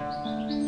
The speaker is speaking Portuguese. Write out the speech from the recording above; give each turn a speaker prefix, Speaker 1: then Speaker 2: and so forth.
Speaker 1: Música